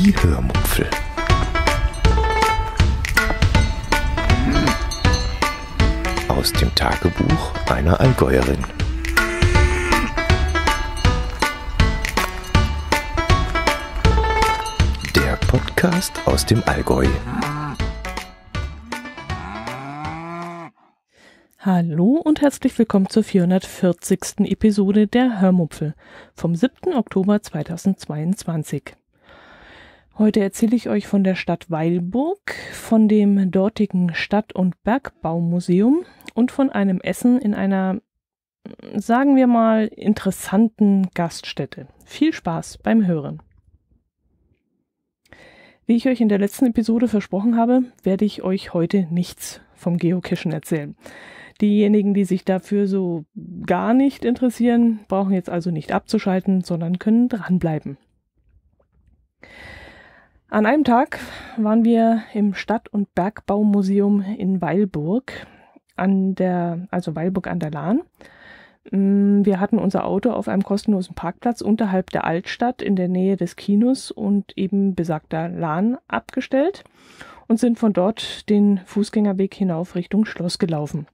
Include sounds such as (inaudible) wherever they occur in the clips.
Die Hörmupfel. Aus dem Tagebuch einer Allgäuerin. Der Podcast aus dem Allgäu. Hallo und herzlich willkommen zur 440. Episode der Hörmupfel vom 7. Oktober 2022. Heute erzähle ich euch von der Stadt Weilburg, von dem dortigen Stadt- und Bergbaumuseum und von einem Essen in einer, sagen wir mal, interessanten Gaststätte. Viel Spaß beim Hören. Wie ich euch in der letzten Episode versprochen habe, werde ich euch heute nichts vom Geocachen erzählen. Diejenigen, die sich dafür so gar nicht interessieren, brauchen jetzt also nicht abzuschalten, sondern können dranbleiben. An einem Tag waren wir im Stadt- und Bergbaumuseum in Weilburg, an der, also Weilburg an der Lahn. Mm, wir hatten unser Auto auf einem kostenlosen Parkplatz unterhalb der Altstadt in der Nähe des Kinos und eben besagter Lahn abgestellt und sind von dort den Fußgängerweg hinauf Richtung Schloss gelaufen.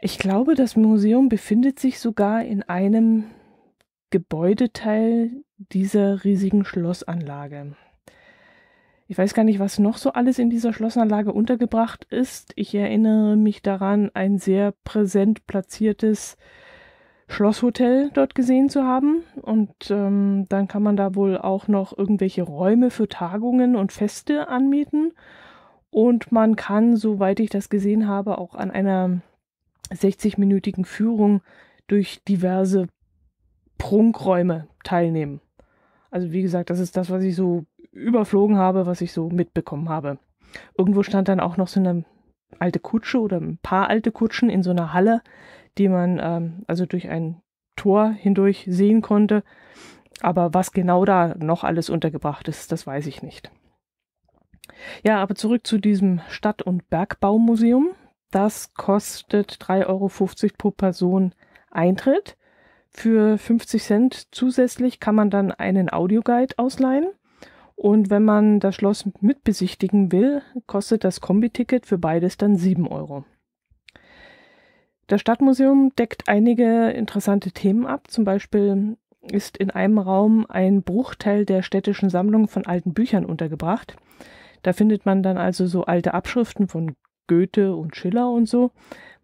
Ich glaube, das Museum befindet sich sogar in einem Gebäudeteil dieser riesigen Schlossanlage. Ich weiß gar nicht, was noch so alles in dieser Schlossanlage untergebracht ist. Ich erinnere mich daran, ein sehr präsent platziertes Schlosshotel dort gesehen zu haben. Und ähm, dann kann man da wohl auch noch irgendwelche Räume für Tagungen und Feste anmieten. Und man kann, soweit ich das gesehen habe, auch an einer 60-minütigen Führung durch diverse Prunkräume teilnehmen. Also wie gesagt, das ist das, was ich so überflogen habe, was ich so mitbekommen habe. Irgendwo stand dann auch noch so eine alte Kutsche oder ein paar alte Kutschen in so einer Halle, die man ähm, also durch ein Tor hindurch sehen konnte. Aber was genau da noch alles untergebracht ist, das weiß ich nicht. Ja, aber zurück zu diesem Stadt- und Bergbaumuseum. Das kostet 3,50 Euro pro Person Eintritt. Für 50 Cent zusätzlich kann man dann einen Audioguide ausleihen. Und wenn man das Schloss mitbesichtigen will, kostet das Kombiticket für beides dann 7 Euro. Das Stadtmuseum deckt einige interessante Themen ab. Zum Beispiel ist in einem Raum ein Bruchteil der städtischen Sammlung von alten Büchern untergebracht. Da findet man dann also so alte Abschriften von Goethe und Schiller und so.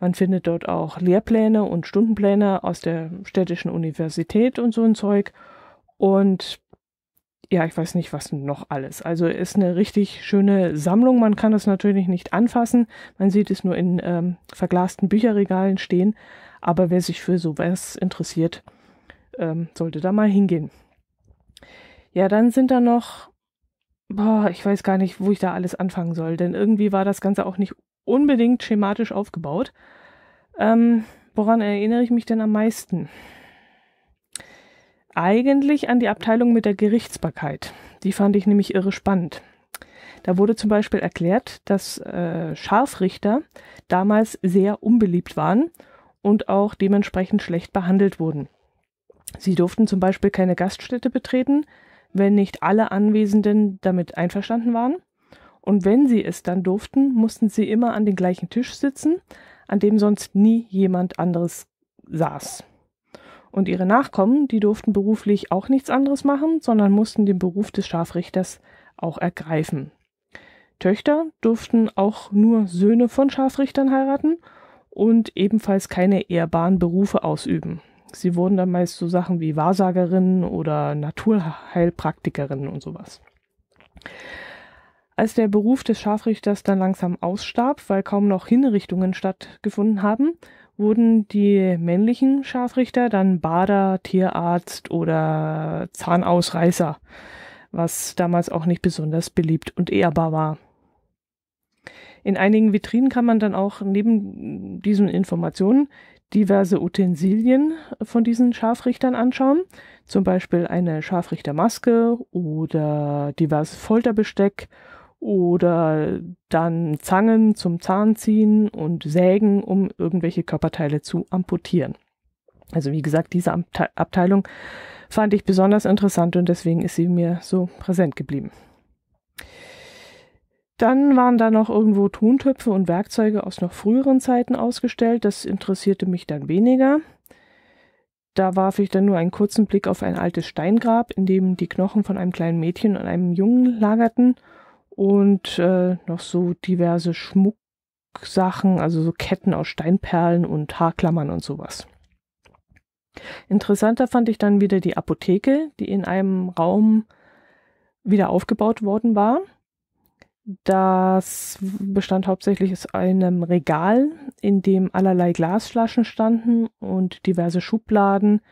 Man findet dort auch Lehrpläne und Stundenpläne aus der städtischen Universität und so ein Zeug. Und ja, ich weiß nicht, was noch alles. Also ist eine richtig schöne Sammlung. Man kann es natürlich nicht anfassen. Man sieht es nur in ähm, verglasten Bücherregalen stehen. Aber wer sich für sowas interessiert, ähm, sollte da mal hingehen. Ja, dann sind da noch, boah, ich weiß gar nicht, wo ich da alles anfangen soll, denn irgendwie war das Ganze auch nicht unbedingt schematisch aufgebaut. Ähm, woran erinnere ich mich denn am meisten? Eigentlich an die Abteilung mit der Gerichtsbarkeit. Die fand ich nämlich irre spannend. Da wurde zum Beispiel erklärt, dass äh, Scharfrichter damals sehr unbeliebt waren und auch dementsprechend schlecht behandelt wurden. Sie durften zum Beispiel keine Gaststätte betreten, wenn nicht alle Anwesenden damit einverstanden waren. Und wenn sie es dann durften, mussten sie immer an den gleichen Tisch sitzen, an dem sonst nie jemand anderes saß. Und ihre Nachkommen, die durften beruflich auch nichts anderes machen, sondern mussten den Beruf des Scharfrichters auch ergreifen. Töchter durften auch nur Söhne von Scharfrichtern heiraten und ebenfalls keine ehrbaren Berufe ausüben. Sie wurden dann meist so Sachen wie Wahrsagerinnen oder Naturheilpraktikerinnen und sowas. Als der Beruf des Scharfrichters dann langsam ausstarb, weil kaum noch Hinrichtungen stattgefunden haben, wurden die männlichen Scharfrichter dann Bader, Tierarzt oder Zahnausreißer, was damals auch nicht besonders beliebt und ehrbar war. In einigen Vitrinen kann man dann auch neben diesen Informationen diverse Utensilien von diesen Scharfrichtern anschauen, zum Beispiel eine Scharfrichtermaske oder diverses Folterbesteck oder dann Zangen zum Zahnziehen und Sägen, um irgendwelche Körperteile zu amputieren. Also wie gesagt, diese Abteilung fand ich besonders interessant und deswegen ist sie mir so präsent geblieben. Dann waren da noch irgendwo Tontöpfe und Werkzeuge aus noch früheren Zeiten ausgestellt. Das interessierte mich dann weniger. Da warf ich dann nur einen kurzen Blick auf ein altes Steingrab, in dem die Knochen von einem kleinen Mädchen und einem Jungen lagerten und äh, noch so diverse Schmucksachen, also so Ketten aus Steinperlen und Haarklammern und sowas. Interessanter fand ich dann wieder die Apotheke, die in einem Raum wieder aufgebaut worden war. Das bestand hauptsächlich aus einem Regal, in dem allerlei Glasflaschen standen und diverse Schubladen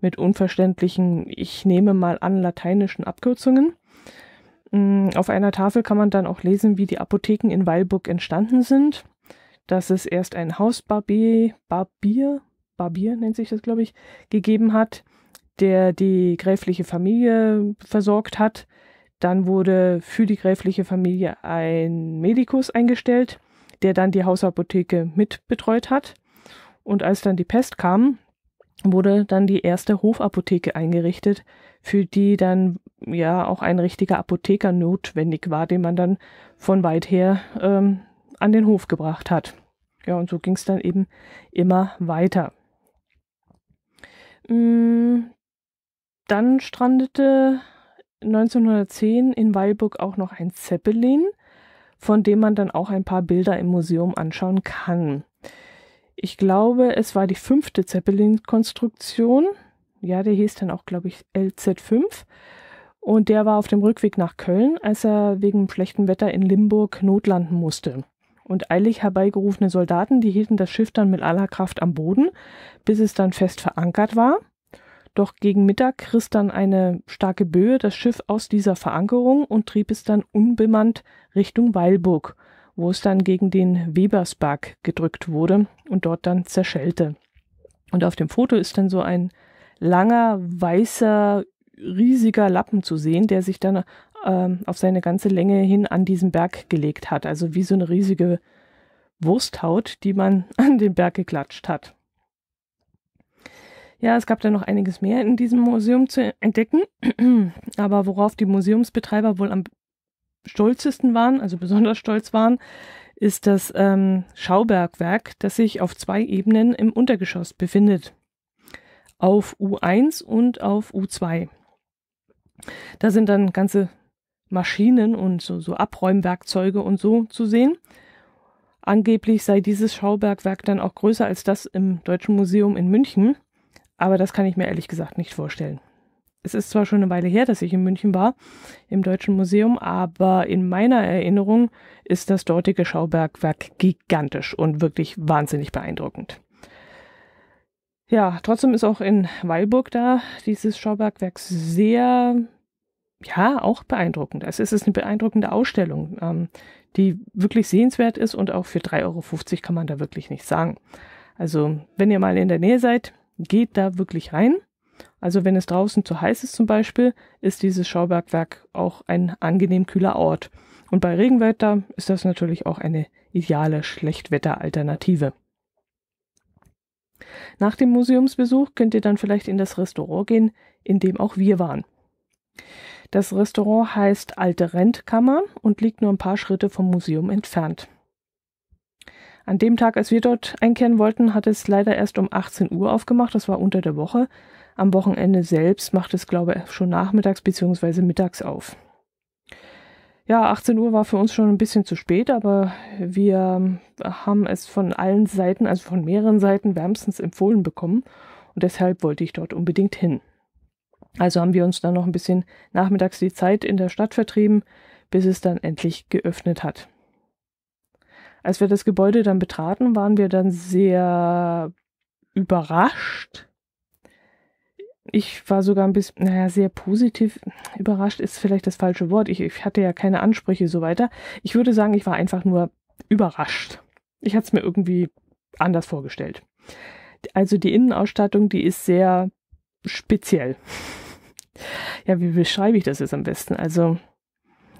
mit unverständlichen, ich nehme mal an, lateinischen Abkürzungen. Mm, auf einer Tafel kann man dann auch lesen, wie die Apotheken in Weilburg entstanden sind. Dass es erst ein Hausbarbier, Barbier, Barbier nennt sich das, glaube ich, gegeben hat, der die gräfliche Familie versorgt hat. Dann wurde für die gräfliche Familie ein Medikus eingestellt, der dann die Hausapotheke mitbetreut hat. Und als dann die Pest kam, wurde dann die erste Hofapotheke eingerichtet, für die dann ja auch ein richtiger Apotheker notwendig war, den man dann von weit her ähm, an den Hof gebracht hat. Ja, und so ging es dann eben immer weiter. Mm, dann strandete 1910 in Weilburg auch noch ein Zeppelin, von dem man dann auch ein paar Bilder im Museum anschauen kann. Ich glaube, es war die fünfte Zeppelin-Konstruktion. Ja, der hieß dann auch, glaube ich, LZ5. Und der war auf dem Rückweg nach Köln, als er wegen schlechtem Wetter in Limburg notlanden musste. Und eilig herbeigerufene Soldaten, die hielten das Schiff dann mit aller Kraft am Boden, bis es dann fest verankert war. Doch gegen Mittag riss dann eine starke Böe das Schiff aus dieser Verankerung und trieb es dann unbemannt Richtung Weilburg, wo es dann gegen den Webersberg gedrückt wurde und dort dann zerschellte. Und auf dem Foto ist dann so ein langer, weißer, riesiger Lappen zu sehen, der sich dann ähm, auf seine ganze Länge hin an diesen Berg gelegt hat. Also wie so eine riesige Wursthaut, die man (laughs) an den Berg geklatscht hat. Ja, es gab da noch einiges mehr in diesem Museum zu entdecken, (clears throat) aber worauf die Museumsbetreiber wohl am stolzesten waren, also besonders stolz waren, ist das ähm, Schaubergwerk, das sich auf zwei Ebenen im Untergeschoss befindet. Auf U1 und auf U2. Da sind dann ganze Maschinen und so, so Abräumwerkzeuge und so zu sehen. Angeblich sei dieses Schaubergwerk dann auch größer als das im Deutschen Museum in München. Aber das kann ich mir ehrlich gesagt nicht vorstellen. Es ist zwar schon eine Weile her, dass ich in München war, im Deutschen Museum, aber in meiner Erinnerung ist das dortige Schaubergwerk gigantisch und wirklich wahnsinnig beeindruckend. Ja, trotzdem ist auch in Weilburg da dieses Schaubergwerk sehr, ja, auch beeindruckend. Es ist eine beeindruckende Ausstellung, ähm, die wirklich sehenswert ist und auch für 3,50 Euro kann man da wirklich nichts sagen. Also, wenn ihr mal in der Nähe seid, geht da wirklich rein. Also wenn es draußen zu heiß ist zum Beispiel, ist dieses Schaubergwerk auch ein angenehm kühler Ort. Und bei Regenwetter ist das natürlich auch eine ideale Schlechtwetteralternative. Nach dem Museumsbesuch könnt ihr dann vielleicht in das Restaurant gehen, in dem auch wir waren. Das Restaurant heißt Alte Rentkammer und liegt nur ein paar Schritte vom Museum entfernt. An dem Tag, als wir dort einkehren wollten, hat es leider erst um 18 Uhr aufgemacht. Das war unter der Woche. Am Wochenende selbst macht es, glaube ich, schon nachmittags bzw. mittags auf. Ja, 18 Uhr war für uns schon ein bisschen zu spät, aber wir haben es von allen Seiten, also von mehreren Seiten wärmstens empfohlen bekommen und deshalb wollte ich dort unbedingt hin. Also haben wir uns dann noch ein bisschen nachmittags die Zeit in der Stadt vertrieben, bis es dann endlich geöffnet hat. Als wir das Gebäude dann betraten, waren wir dann sehr überrascht. Ich war sogar ein bisschen, naja, sehr positiv. Überrascht ist vielleicht das falsche Wort. Ich, ich hatte ja keine Ansprüche so weiter. Ich würde sagen, ich war einfach nur überrascht. Ich hatte es mir irgendwie anders vorgestellt. Also die Innenausstattung, die ist sehr speziell. Ja, wie beschreibe ich das jetzt am besten? Also,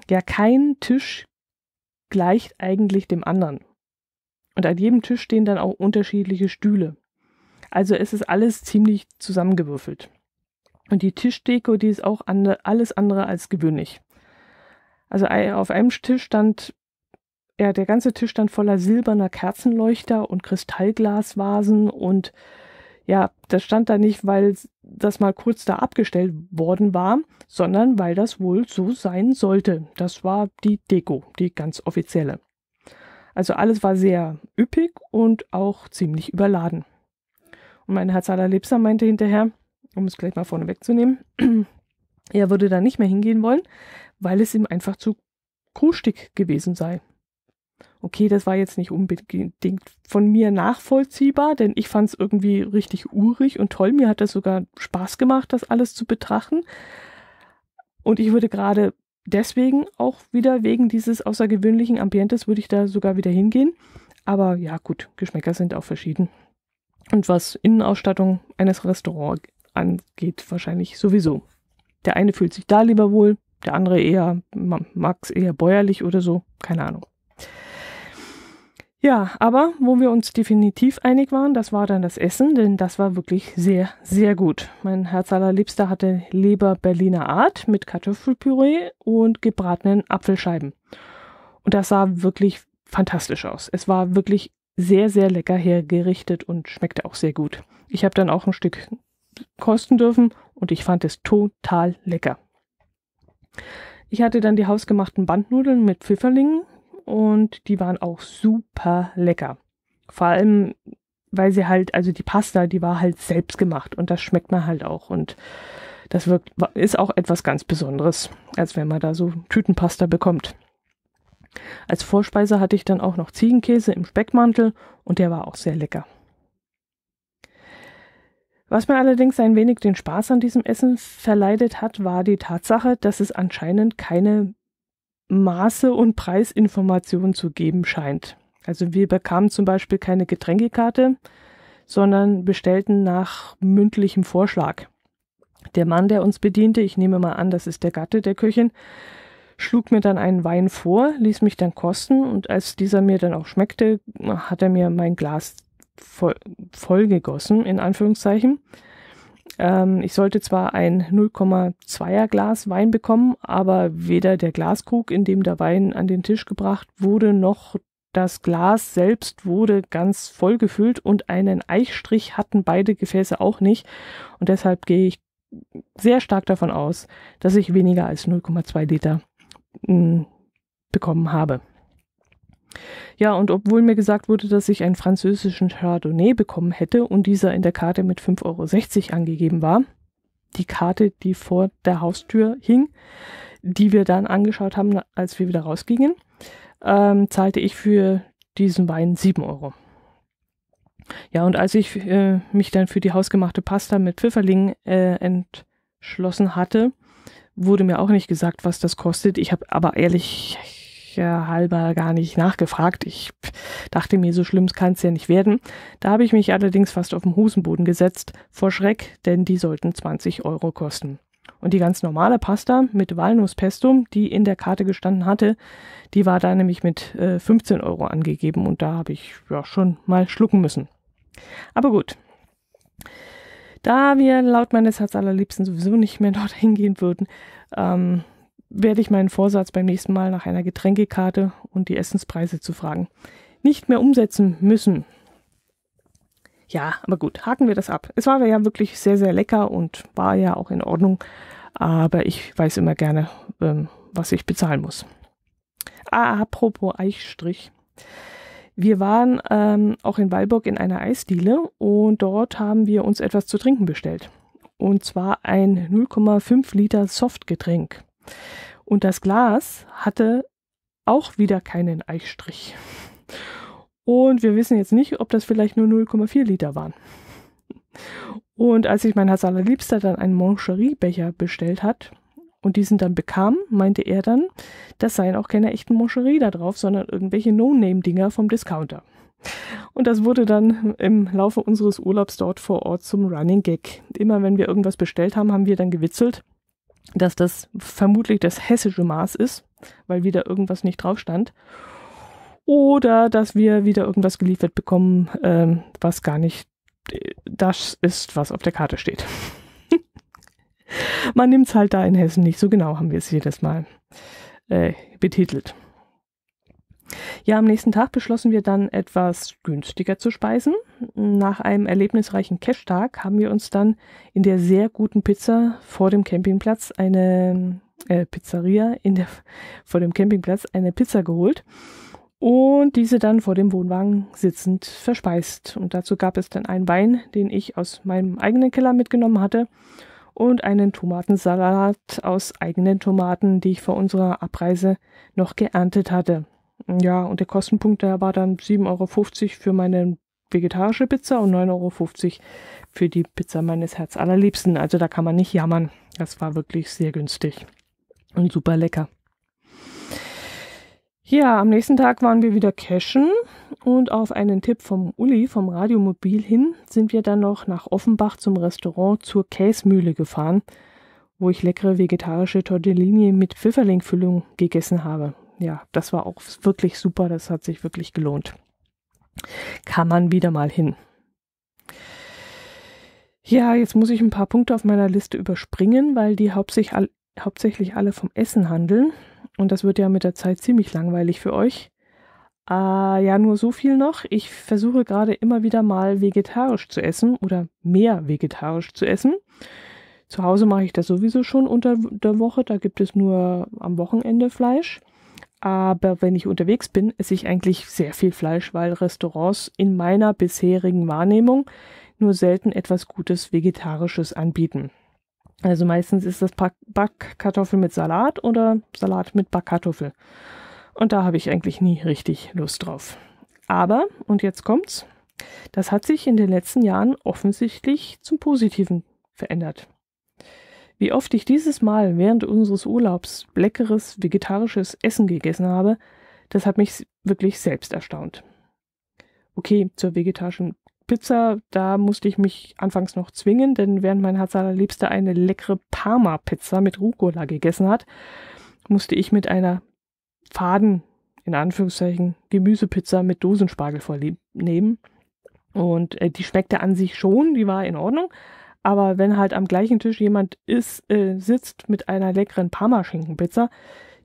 ja, kein Tisch gleicht eigentlich dem anderen. Und an jedem Tisch stehen dann auch unterschiedliche Stühle. Also es ist alles ziemlich zusammengewürfelt. Und die Tischdeko, die ist auch ande, alles andere als gewöhnlich. Also auf einem Tisch stand, ja, der ganze Tisch stand voller silberner Kerzenleuchter und Kristallglasvasen und ja, das stand da nicht, weil das mal kurz da abgestellt worden war, sondern weil das wohl so sein sollte. Das war die Deko, die ganz offizielle. Also alles war sehr üppig und auch ziemlich überladen. Und mein Herz allerliebster meinte hinterher, um es gleich mal vorne wegzunehmen, (clears throat) er würde da nicht mehr hingehen wollen, weil es ihm einfach zu krustig gewesen sei. Okay, das war jetzt nicht unbedingt von mir nachvollziehbar, denn ich fand es irgendwie richtig urig und toll. Mir hat das sogar Spaß gemacht, das alles zu betrachten. Und ich würde gerade deswegen auch wieder wegen dieses außergewöhnlichen Ambientes würde ich da sogar wieder hingehen. Aber ja, gut, Geschmäcker sind auch verschieden. Und was Innenausstattung eines Restaurants angeht, wahrscheinlich sowieso. Der eine fühlt sich da lieber wohl, der andere eher, mag es eher bäuerlich oder so, keine Ahnung. Ja, aber wo wir uns definitiv einig waren, das war dann das Essen, denn das war wirklich sehr, sehr gut. Mein Herz allerliebster hatte Leber Berliner Art mit Kartoffelpüree und gebratenen Apfelscheiben. Und das sah wirklich fantastisch aus. Es war wirklich sehr, sehr lecker hergerichtet und schmeckte auch sehr gut. Ich habe dann auch ein Stück kosten dürfen und ich fand es total lecker. Ich hatte dann die hausgemachten Bandnudeln mit Pfifferlingen und die waren auch super lecker. Vor allem, weil sie halt, also die Pasta, die war halt selbst gemacht und das schmeckt man halt auch und das wirkt, ist auch etwas ganz Besonderes, als wenn man da so Tütenpasta bekommt. Als Vorspeise hatte ich dann auch noch Ziegenkäse im Speckmantel und der war auch sehr lecker. Was mir allerdings ein wenig den Spaß an diesem Essen verleidet hat, war die Tatsache, dass es anscheinend keine Maße und Preisinformationen zu geben scheint. Also wir bekamen zum Beispiel keine Getränkekarte, sondern bestellten nach mündlichem Vorschlag. Der Mann, der uns bediente, ich nehme mal an, das ist der Gatte der Köchin, schlug mir dann einen Wein vor, ließ mich dann kosten und als dieser mir dann auch schmeckte, hat er mir mein Glas voll, vollgegossen, in Anführungszeichen. Ähm, ich sollte zwar ein 0,2er Glas Wein bekommen, aber weder der Glaskrug, in dem der Wein an den Tisch gebracht wurde, noch das Glas selbst wurde ganz voll gefüllt und einen Eichstrich hatten beide Gefäße auch nicht. Und deshalb gehe ich sehr stark davon aus, dass ich weniger als 0,2 Liter hm, bekommen habe. Ja, und obwohl mir gesagt wurde, dass ich einen französischen Chardonnay bekommen hätte und dieser in der Karte mit 5,60 Euro angegeben war, die Karte, die vor der Haustür hing, die wir dann angeschaut haben, als wir wieder rausgingen, ähm, zahlte ich für diesen Wein 7 Euro. Ja, und als ich äh, mich dann für die hausgemachte Pasta mit Pfifferlingen äh, entschlossen hatte, wurde mir auch nicht gesagt, was das kostet. Ich habe aber ehrlich halber gar nicht nachgefragt. Ich dachte mir, so schlimm kann es ja nicht werden. Da habe ich mich allerdings fast auf den Hosenboden gesetzt, vor Schreck, denn die sollten 20 Euro kosten. Und die ganz normale Pasta mit Walnusspesto, die in der Karte gestanden hatte, die war da nämlich mit äh, 15 Euro angegeben und da habe ich ja schon mal schlucken müssen. Aber gut. Da wir laut meines Herz allerliebsten sowieso nicht mehr (laughs) dort hingehen würden, ähm, werde ich meinen Vorsatz beim nächsten Mal nach einer Getränkekarte und die Essenspreise zu fragen nicht mehr umsetzen müssen. Ja, aber gut, haken wir das ab. Es war ja wirklich sehr, sehr lecker und war ja auch in Ordnung, aber ich weiß immer gerne, ähm, was ich bezahlen muss. Apropos Eichstrich. Wir waren ähm, auch in Walburg in einer Eisdiele und dort haben wir uns etwas zu trinken bestellt. Und zwar ein 0,5 Liter Softgetränk. Und das Glas hatte auch wieder keinen Eichstrich. Und wir wissen jetzt nicht, ob das vielleicht nur 0,4 Liter waren. Und als sich mein Herz allerliebster dann einen Moncherie-Becher bestellt hat und diesen dann bekam, meinte er dann, das seien auch keine echten Moncherie da drauf, sondern irgendwelche No-Name-Dinger vom Discounter. Und das wurde dann im Laufe unseres Urlaubs dort vor Ort zum Running Gag. Immer wenn wir irgendwas bestellt haben, haben wir dann gewitzelt, dass das vermutlich das hessische Maß ist, weil wieder irgendwas nicht drauf stand. Oder dass wir wieder irgendwas geliefert bekommen, ähm, was gar nicht äh, das ist, was auf der Karte steht. (laughs) Man nimmt es halt da in Hessen nicht. So genau haben wir es jedes Mal äh, betitelt. Ja, am nächsten Tag beschlossen wir dann etwas günstiger zu speisen. Nach einem erlebnisreichen Cash-Tag haben wir uns dann in der sehr guten Pizza vor dem Campingplatz eine äh, Pizzeria in der, vor dem Campingplatz eine Pizza geholt und diese dann vor dem Wohnwagen sitzend verspeist. Und dazu gab es dann einen Wein, den ich aus meinem eigenen Keller mitgenommen hatte und einen Tomatensalat aus eigenen Tomaten, die ich vor unserer Abreise noch geerntet hatte. Ja, und der Kostenpunkt, der war dann 7,50 Euro für meine vegetarische Pizza und 9,50 Euro für die Pizza meines Herzallerliebsten. Also da kann man nicht jammern. Das war wirklich sehr günstig und super lecker. Ja, am nächsten Tag waren wir wieder cashen und auf einen Tipp vom Uli vom Radiomobil hin sind wir dann noch nach Offenbach zum Restaurant zur Käsmühle gefahren, wo ich leckere vegetarische Tortellini mit Pfifferlingfüllung gegessen habe ja, das war auch wirklich super. Das hat sich wirklich gelohnt. Kann man wieder mal hin. Ja, jetzt muss ich ein paar Punkte auf meiner Liste überspringen, weil die hauptsächlich, hauptsächlich alle vom Essen handeln. Und das wird ja mit der Zeit ziemlich langweilig für euch. Äh, ja, nur so viel noch. Ich versuche gerade immer wieder mal vegetarisch zu essen oder mehr vegetarisch zu essen. Zu Hause mache ich das sowieso schon unter der Woche. Da gibt es nur am Wochenende Fleisch. Aber wenn ich unterwegs bin, esse ich eigentlich sehr viel Fleisch, weil Restaurants in meiner bisherigen Wahrnehmung nur selten etwas Gutes Vegetarisches anbieten. Also meistens ist das Backkartoffel mit Salat oder Salat mit Backkartoffel. Und da habe ich eigentlich nie richtig Lust drauf. Aber, und jetzt kommt's, das hat sich in den letzten Jahren offensichtlich zum Positiven verändert. Wie oft ich dieses Mal während unseres Urlaubs leckeres vegetarisches Essen gegessen habe, das hat mich wirklich selbst erstaunt. Okay, zur vegetarischen Pizza, da musste ich mich anfangs noch zwingen, denn während mein Herz allerliebster eine leckere Parma-Pizza mit Rucola gegessen hat, musste ich mit einer faden, in Anführungszeichen, Gemüsepizza mit Dosenspargel vornehmen. Und äh, die schmeckte an sich schon, die war in Ordnung, aber wenn halt am gleichen Tisch jemand ist, äh, sitzt mit einer leckeren Parmaschinkenpizza,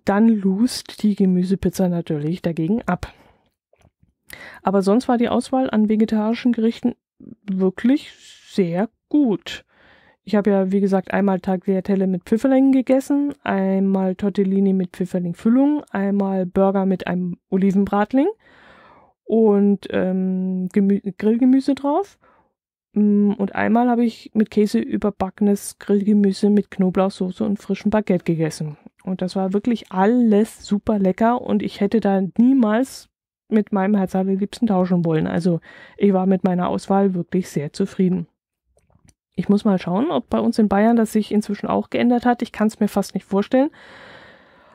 dann lust die Gemüsepizza natürlich dagegen ab. Aber sonst war die Auswahl an vegetarischen Gerichten wirklich sehr gut. Ich habe ja, wie gesagt, einmal Tagliatelle mit Pfifferlingen gegessen, einmal Tortellini mit Pfifferlingfüllung, einmal Burger mit einem Olivenbratling und ähm, Grillgemüse drauf und einmal habe ich mit Käse überbackenes Grillgemüse mit Knoblauchsoße und frischem Baguette gegessen. Und das war wirklich alles super lecker und ich hätte da niemals mit meinem Herz allerliebsten tauschen wollen. Also ich war mit meiner Auswahl wirklich sehr zufrieden. Ich muss mal schauen, ob bei uns in Bayern das sich inzwischen auch geändert hat. Ich kann es mir fast nicht vorstellen.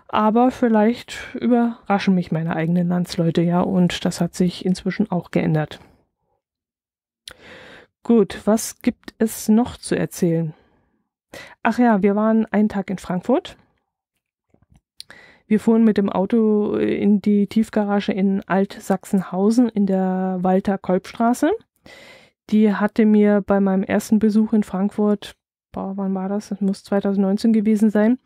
Aber vielleicht überraschen mich meine eigenen Landsleute ja und das hat sich inzwischen auch geändert. Gut, was gibt es noch zu erzählen? Ach ja, wir waren einen Tag in Frankfurt. Wir fuhren mit dem Auto in die Tiefgarage in Alt-Sachsenhausen in der Walter-Kolb-Straße. Die hatte mir bei meinem ersten Besuch in Frankfurt, boah, wann war das? Das muss 2019 gewesen sein,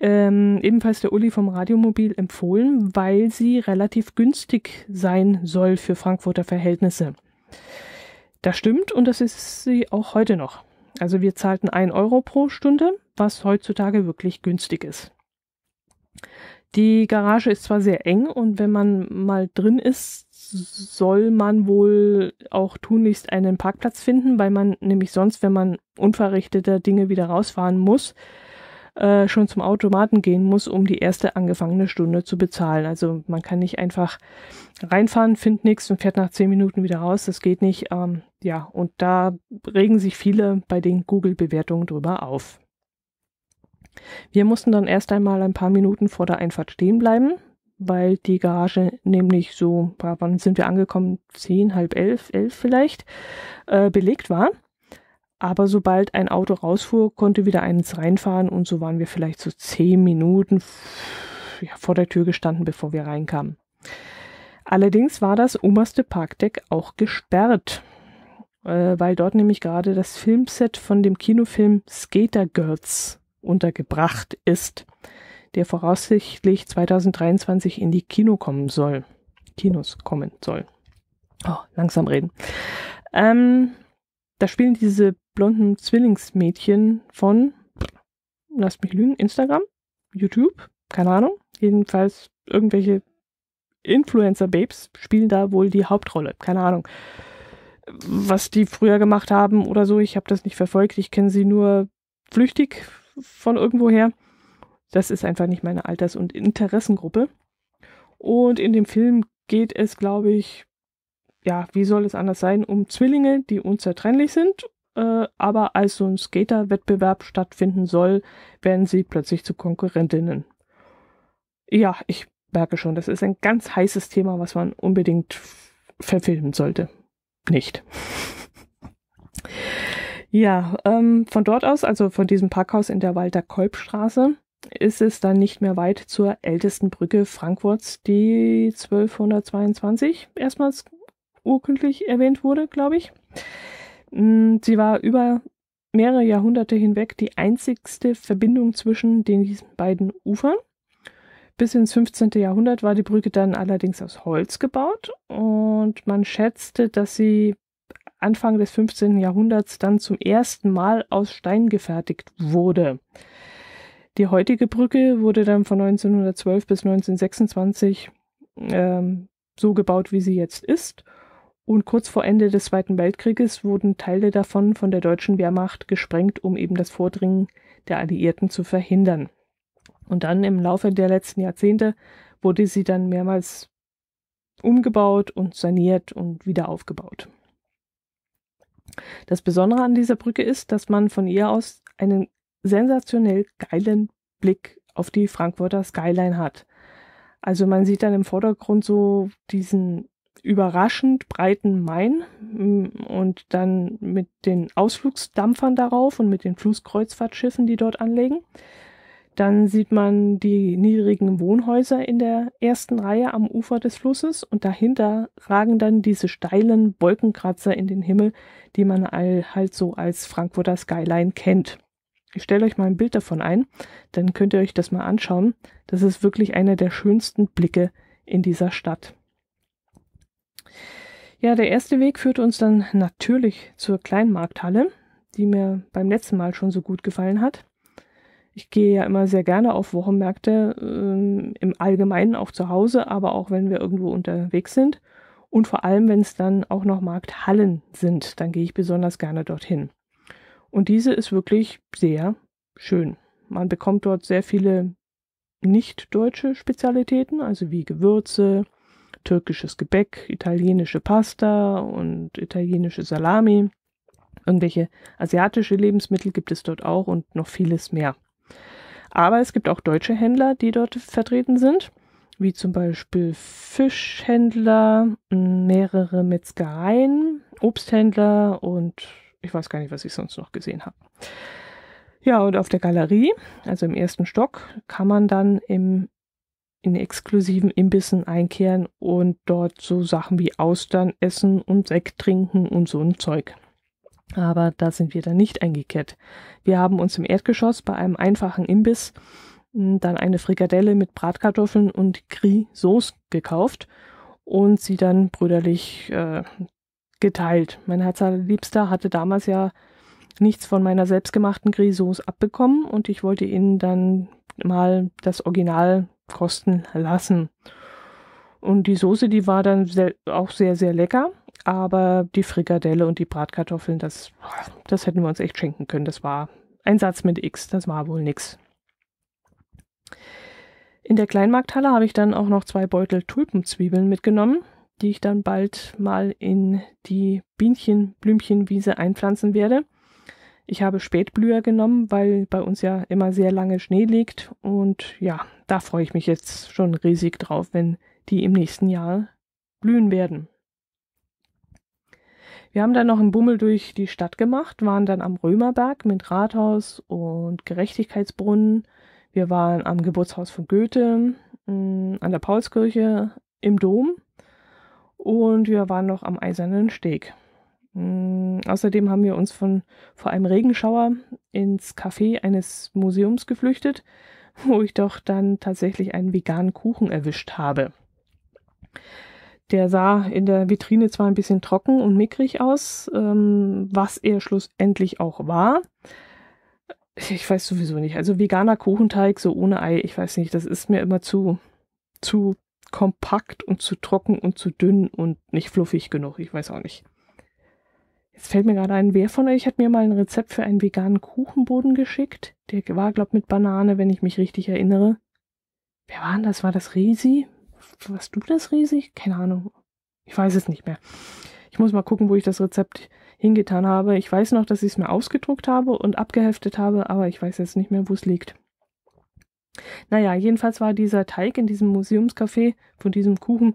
ähm, ebenfalls der Uli vom Radiomobil empfohlen, weil sie relativ günstig sein soll für Frankfurter Verhältnisse. Das stimmt und das ist sie auch heute noch. Also wir zahlten 1 Euro pro Stunde, was heutzutage wirklich günstig ist. Die Garage ist zwar sehr eng und wenn man mal drin ist, soll man wohl auch tunlichst einen Parkplatz finden, weil man nämlich sonst, wenn man unverrichteter Dinge wieder rausfahren muss, äh, schon zum Automaten gehen muss, um die erste angefangene Stunde zu bezahlen. Also man kann nicht einfach reinfahren, findet nichts und fährt nach zehn Minuten wieder raus. Das geht nicht. Ähm, ja, und da regen sich viele bei den Google-Bewertungen drüber auf. Wir mussten dann erst einmal ein paar Minuten vor der Einfahrt stehen bleiben, weil die Garage nämlich so, wann sind wir angekommen? Zehn, halb elf, elf vielleicht, äh, belegt war. Aber sobald ein Auto rausfuhr, konnte wieder eins reinfahren und so waren wir vielleicht so zehn Minuten vor der Tür gestanden, bevor wir reinkamen. Allerdings war das oberste Parkdeck auch gesperrt. äh, weil dort nämlich gerade das Filmset von dem Kinofilm Skater Girls untergebracht ist, der voraussichtlich 2023 in die Kino kommen soll. Kinos kommen soll. Oh, langsam reden. Ähm, da spielen diese blonden Zwillingsmädchen von, lasst mich lügen, Instagram, YouTube, keine Ahnung. Jedenfalls irgendwelche Influencer-Babes spielen da wohl die Hauptrolle. Keine Ahnung, was die früher gemacht haben oder so. Ich habe das nicht verfolgt. Ich kenne sie nur flüchtig von irgendwoher. Das ist einfach nicht meine Alters- und Interessengruppe. Und in dem Film geht es, glaube ich, ja, wie soll es anders sein, um Zwillinge, die unzertrennlich sind. Äh, aber als so ein Skater-Wettbewerb stattfinden soll, werden sie plötzlich zu Konkurrentinnen. Ja, ich merke schon, das ist ein ganz heißes Thema, was man unbedingt verfilmen sollte. Nicht. (laughs) ja, ähm, von dort aus, also von diesem Parkhaus in der Walter-Kolb-Straße, ist es dann nicht mehr weit zur ältesten Brücke Frankfurts, die 1222 erstmals urkundlich erwähnt wurde, glaube ich. Mm, sie war über mehrere Jahrhunderte hinweg die einzigste Verbindung zwischen den beiden Ufern. Bis ins 15. Jahrhundert war die Brücke dann allerdings aus Holz gebaut und man schätzte, dass sie Anfang des 15. Jahrhunderts dann zum ersten Mal aus Stein gefertigt wurde. Die heutige Brücke wurde dann von 1912 bis 1926 ähm, so gebaut, wie sie jetzt ist. Und kurz vor Ende des Zweiten Weltkrieges wurden Teile davon von der deutschen Wehrmacht gesprengt, um eben das Vordringen der Alliierten zu verhindern. Und dann im Laufe der letzten Jahrzehnte wurde sie dann mehrmals umgebaut und saniert und wieder aufgebaut. Das Besondere an dieser Brücke ist, dass man von ihr aus einen sensationell geilen Blick auf die Frankfurter Skyline hat. Also man sieht dann im Vordergrund so diesen überraschend breiten Main mm, und dann mit den Ausflugsdampfern darauf und mit den Flusskreuzfahrtschiffen, die dort anlegen. Dann sieht man die niedrigen Wohnhäuser in der ersten Reihe am Ufer des Flusses und dahinter ragen dann diese steilen Wolkenkratzer in den Himmel, die man halt so als Frankfurter Skyline kennt. Ich stelle euch mal ein Bild davon ein, dann könnt ihr euch das mal anschauen. Das ist wirklich einer der schönsten Blicke in dieser Stadt. Ja, der erste Weg führte uns dann natürlich zur Kleinmarkthalle, die mir beim letzten Mal schon so gut gefallen hat. Ich gehe ja immer sehr gerne auf Wochenmärkte, äh, im Allgemeinen auch zu Hause, aber auch wenn wir irgendwo unterwegs sind. Und vor allem, wenn es dann auch noch Markthallen sind, dann gehe ich besonders gerne dorthin. Und diese ist wirklich sehr schön. Man bekommt dort sehr viele nicht deutsche Spezialitäten, also wie Gewürze, türkisches Gebäck, italienische Pasta und italienische Salami. Irgendwelche asiatische Lebensmittel gibt es dort auch und noch vieles mehr. Aber es gibt auch deutsche Händler, die dort vertreten sind, wie zum Beispiel Fischhändler, mehrere Metzgereien, Obsthändler und ich weiß gar nicht, was ich sonst noch gesehen habe. Ja, und auf der Galerie, also im ersten Stock, kann man dann im, in exklusiven Imbissen einkehren und dort so Sachen wie Austern essen und Sekt trinken und so ein Zeug. Aber da sind wir dann nicht eingekehrt. Wir haben uns im Erdgeschoss bei einem einfachen Imbiss hm, dann eine Frikadelle mit Bratkartoffeln und Gris-Sauce gekauft und sie dann brüderlich äh, geteilt. Mein Herzallerliebster hatte damals ja nichts von meiner selbstgemachten Gris-Sauce abbekommen und ich wollte ihnen dann mal das Original kosten lassen. Und die Soße, die war dann sehr, auch sehr, sehr lecker. Aber die Frikadelle und die Bratkartoffeln, das, das hätten wir uns echt schenken können. Das war ein Satz mit X, das war wohl nix. In der Kleinmarkthalle habe ich dann auch noch zwei Beutel Tulpenzwiebeln mitgenommen, die ich dann bald mal in die Bienchen-Blümchenwiese einpflanzen werde. Ich habe Spätblüher genommen, weil bei uns ja immer sehr lange Schnee liegt und ja, da freue ich mich jetzt schon riesig drauf, wenn die im nächsten Jahr blühen werden. Wir haben dann noch einen Bummel durch die Stadt gemacht, waren dann am Römerberg mit Rathaus und Gerechtigkeitsbrunnen. Wir waren am Geburtshaus von Goethe, mm, an der Paulskirche, im Dom und wir waren noch am Eisernen Steg. Mm, außerdem haben wir uns von vor einem Regenschauer ins Café eines Museums geflüchtet, (laughs) wo ich doch dann tatsächlich einen veganen Kuchen erwischt habe. Der sah in der Vitrine zwar ein bisschen trocken und mickrig aus, ähm, was er schlussendlich auch war. Ich weiß sowieso nicht. Also veganer Kuchenteig so ohne Ei, ich weiß nicht, das ist mir immer zu, zu kompakt und zu trocken und zu dünn und nicht fluffig genug. Ich weiß auch nicht. Jetzt fällt mir gerade ein, wer von euch hat mir mal ein Rezept für einen veganen Kuchenboden geschickt? Der war, glaub mit Banane, wenn ich mich richtig erinnere. Wer war denn das? War das Risi? Warst du das Risi? Keine Ahnung. Ich weiß es nicht mehr. Ich muss mal gucken, wo ich das Rezept hingetan habe. Ich weiß noch, dass ich es mir ausgedruckt habe und abgeheftet habe, aber ich weiß jetzt nicht mehr, wo es liegt. Naja, jedenfalls war dieser Teig in diesem Museumscafé von diesem Kuchen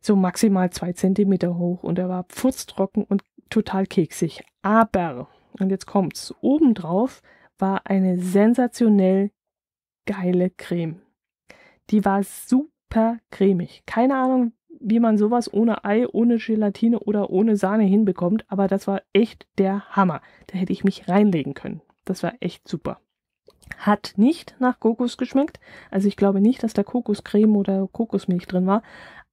so maximal zwei Zentimeter hoch und er war pfurztrocken und total keksig. Aber, und jetzt kommt's, obendrauf war eine sensationell geile Creme. Die war super cremig. Keine Ahnung, wie man sowas ohne Ei, ohne Gelatine oder ohne Sahne hinbekommt, aber das war echt der Hammer. Da hätte ich mich reinlegen können. Das war echt super. Hat nicht nach Kokos geschmeckt. Also ich glaube nicht, dass da Kokoscreme oder Kokosmilch drin war,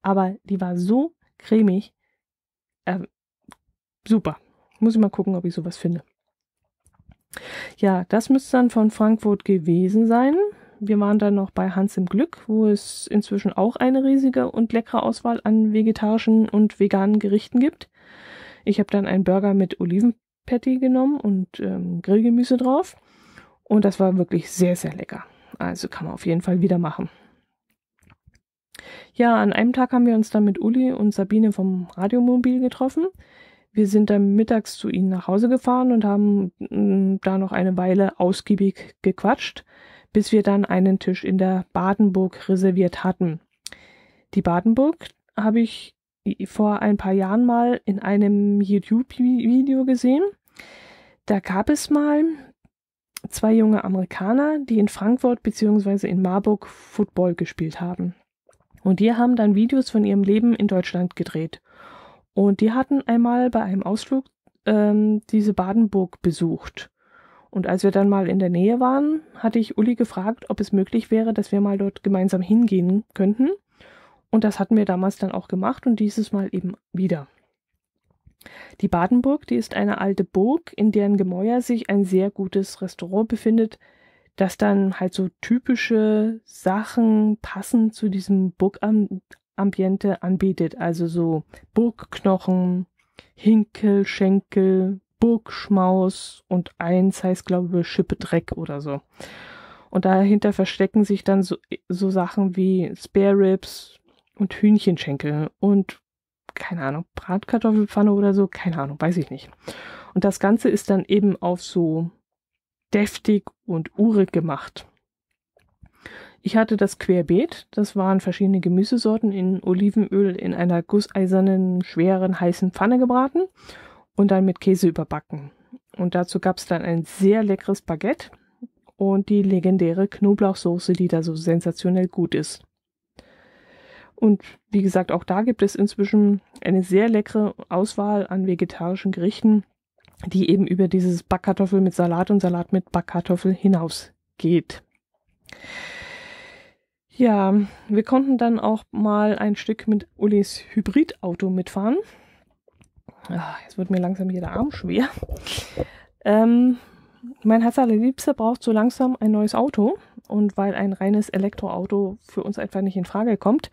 aber die war so cremig. Äh, super. Muss ich mal gucken, ob ich sowas finde. Ja, das müsste dann von Frankfurt gewesen sein. Wir waren dann noch bei Hans im Glück, wo es inzwischen auch eine riesige und leckere Auswahl an vegetarischen und veganen Gerichten gibt. Ich habe dann einen Burger mit Olivenpatty genommen und ähm, Grillgemüse drauf. Und das war wirklich sehr, sehr lecker. Also kann man auf jeden Fall wieder machen. Ja, an einem Tag haben wir uns dann mit Uli und Sabine vom Radiomobil getroffen. Wir sind dann mittags zu ihnen nach Hause gefahren und haben mm, da noch eine Weile ausgiebig gequatscht, bis wir dann einen Tisch in der Badenburg reserviert hatten. Die Badenburg habe ich vor ein paar Jahren mal in einem YouTube-Video gesehen. Da gab es mal zwei junge Amerikaner, die in Frankfurt bzw. in Marburg Football gespielt haben. Und die haben dann Videos von ihrem Leben in Deutschland gedreht. Und die hatten einmal bei einem Ausflug ähm, diese Badenburg besucht. Und als wir dann mal in der Nähe waren, hatte ich Uli gefragt, ob es möglich wäre, dass wir mal dort gemeinsam hingehen könnten. Und das hatten wir damals dann auch gemacht und dieses Mal eben wieder. Die Badenburg, die ist eine alte Burg, in deren Gemäuer sich ein sehr gutes Restaurant befindet, das dann halt so typische Sachen passend zu diesem Burgambiente anbietet. Also so Burgknochen, Hinkel, Schenkel, Burgschmaus und eins heißt, glaube ich, Schippe Dreck oder so. Und dahinter verstecken sich dann so, so Sachen wie Spare Ribs und Hühnchenschenkel und keine Ahnung, Bratkartoffelpfanne oder so, keine Ahnung, weiß ich nicht. Und das Ganze ist dann eben auf so deftig und urig gemacht. Ich hatte das Querbeet, das waren verschiedene Gemüsesorten in Olivenöl in einer gusseisernen, schweren, heißen Pfanne gebraten und dann mit Käse überbacken. Und dazu gab es dann ein sehr leckeres Baguette und die legendäre Knoblauchsoße, die da so sensationell gut ist. Und wie gesagt, auch da gibt es inzwischen eine sehr leckere Auswahl an vegetarischen Gerichten, die eben über dieses Backkartoffel mit Salat und Salat mit Backkartoffel hinausgeht. Ja, wir konnten dann auch mal ein Stück mit Ulis Hybridauto mitfahren. Ach, jetzt wird mir langsam jeder Arm schwer. Ähm, mein Herz allerliebster braucht so langsam ein neues Auto. Und weil ein reines Elektroauto für uns einfach nicht in Frage kommt,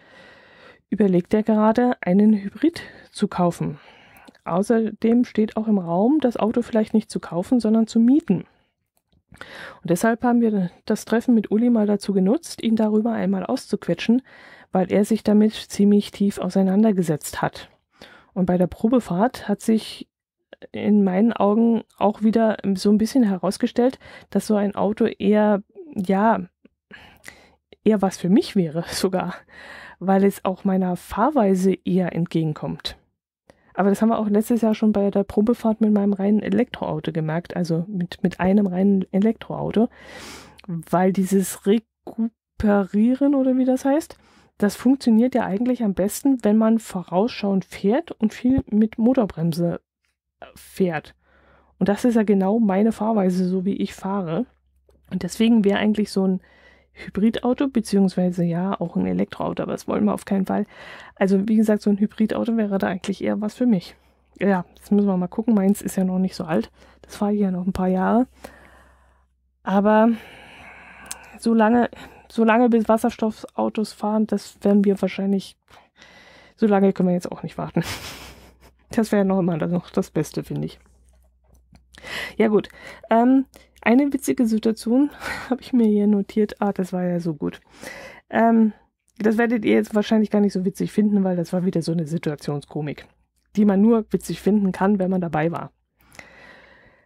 überlegt er gerade, einen Hybrid zu kaufen. Außerdem steht auch im Raum, das Auto vielleicht nicht zu kaufen, sondern zu mieten. Und deshalb haben wir das Treffen mit Uli mal dazu genutzt, ihn darüber einmal auszuquetschen, weil er sich damit ziemlich tief auseinandergesetzt hat. Und bei der Probefahrt hat sich in meinen Augen auch wieder so ein bisschen herausgestellt, dass so ein Auto eher, ja, eher was für mich wäre (laughs) sogar weil es auch meiner Fahrweise eher entgegenkommt. Aber das haben wir auch letztes Jahr schon bei der Probefahrt mit meinem reinen Elektroauto gemerkt, also mit, mit einem reinen Elektroauto, weil dieses Rekuperieren oder wie das heißt, das funktioniert ja eigentlich am besten, wenn man vorausschauend fährt und viel mit Motorbremse fährt. Und das ist ja genau meine Fahrweise, so wie ich fahre. Und deswegen wäre eigentlich so ein Hybridauto, beziehungsweise ja, auch ein Elektroauto, aber das wollen wir auf keinen Fall. Also, wie gesagt, so ein Hybridauto wäre da eigentlich eher was für mich. Ja, jetzt müssen wir mal gucken. Meins ist ja noch nicht so alt. Das fahre ich ja noch ein paar Jahre. Aber so lange, so lange bis Wasserstoffautos fahren, das werden wir wahrscheinlich, so lange können wir jetzt auch nicht warten. (laughs) Das wäre noch immer noch das Beste, finde ich. Ja gut, ähm, eine witzige Situation (laughs) habe ich mir hier notiert. Ah, das war ja so gut. Ähm, das werdet ihr jetzt wahrscheinlich gar nicht so witzig finden, weil das war wieder so eine Situationskomik, die man nur witzig finden kann, wenn man dabei war.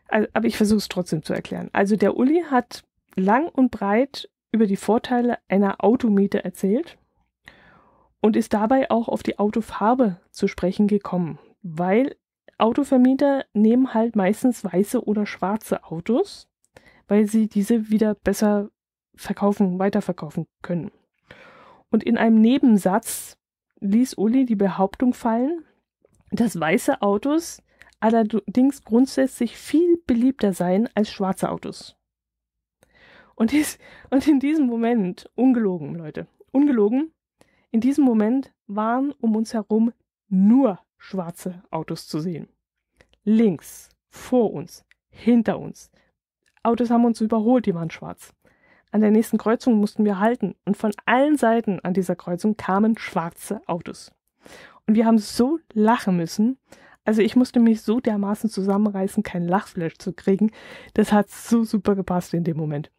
Also, aber ich versuche es trotzdem zu erklären. Also der Uli hat lang und breit über die Vorteile einer Automiete erzählt und ist dabei auch auf die Autofarbe zu sprechen gekommen, weil Autovermieter nehmen halt meistens weiße oder schwarze Autos, weil sie diese wieder besser verkaufen, weiterverkaufen können. Und in einem Nebensatz ließ Uli die Behauptung fallen, dass weiße Autos allerdings grundsätzlich viel beliebter seien als schwarze Autos. Und, dies, und in diesem Moment, ungelogen, Leute, ungelogen, in diesem Moment waren um uns herum nur schwarze Autos zu sehen. Links, vor uns, hinter uns. Autos haben uns überholt, die waren schwarz. An der nächsten Kreuzung mussten wir halten und von allen Seiten an dieser Kreuzung kamen schwarze Autos. Und wir haben so lachen müssen. Also ich musste mich so dermaßen zusammenreißen, kein Lachflash zu kriegen. Das hat so super gepasst in dem Moment.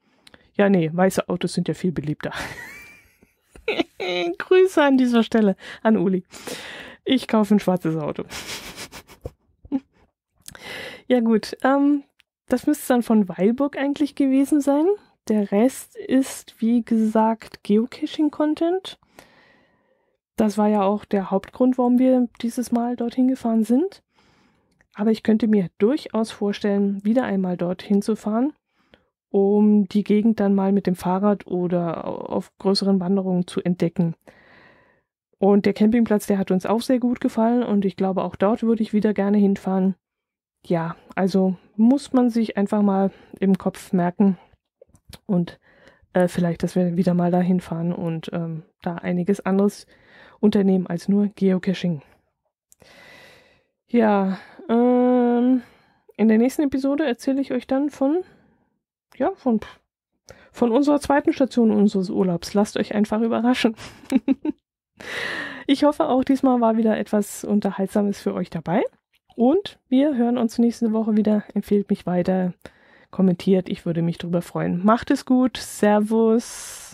Ja, nee, weiße Autos sind ja viel beliebter. (laughs) Grüße an dieser Stelle an Uli. Ich kaufe ein schwarzes Auto. ja gut, ähm, das müsste dann von Weilburg eigentlich gewesen sein. Der Rest ist, wie gesagt, Geocaching-Content. Das war ja auch der Hauptgrund, warum wir dieses Mal dorthin gefahren sind. Aber ich könnte mir durchaus vorstellen, wieder einmal dorthin zu fahren um die Gegend dann mal mit dem Fahrrad oder auf größeren Wanderungen zu entdecken. Und der Campingplatz, der hat uns auch sehr gut gefallen und ich glaube, auch dort würde ich wieder gerne hinfahren. Ja, also muss man sich einfach mal im Kopf merken und äh, vielleicht, dass wir wieder mal dahin fahren und ähm, da einiges anderes unternehmen als nur Geocaching. Ja, ähm, in der nächsten Episode erzähle ich euch dann von ja, von, von unserer zweiten Station unseres Urlaubs. Lasst euch einfach überraschen. (laughs) ich hoffe auch diesmal war wieder etwas Unterhaltsames für euch dabei. Und wir hören uns nächste Woche wieder. Empfehlt mich weiter, kommentiert. Ich würde mich darüber freuen. Macht es gut. Servus.